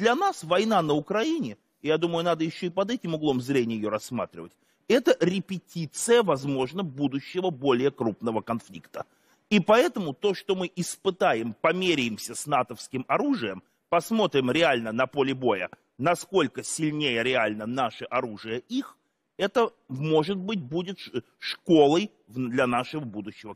для нас война на Украине, я думаю, надо еще и под этим углом зрения ее рассматривать, это репетиция, возможно, будущего более крупного конфликта. И поэтому то, что мы испытаем, померяемся с натовским оружием, посмотрим реально на поле боя, насколько сильнее реально наше оружие их, это, может быть, будет школой для нашего будущего